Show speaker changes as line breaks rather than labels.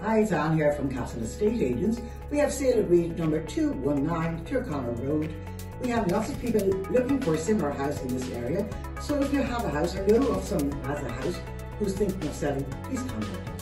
Hi, it's Anne here from Castle Estate Agents. We have sale agreed number 219 Tyrconnell Road. We have lots of people looking for a similar house in this area. So if you have a house or know of someone who has a house who's thinking of selling, please contact us.